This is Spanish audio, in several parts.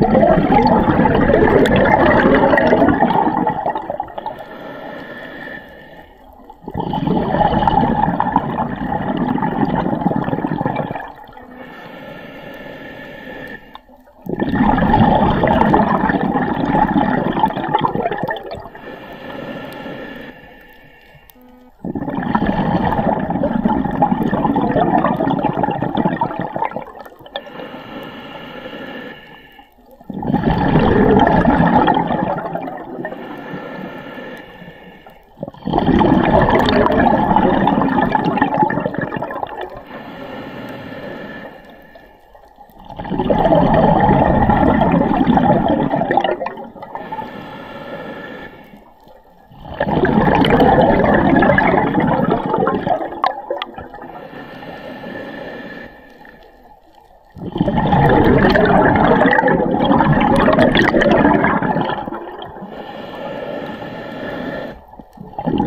¡Gracias!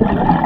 you.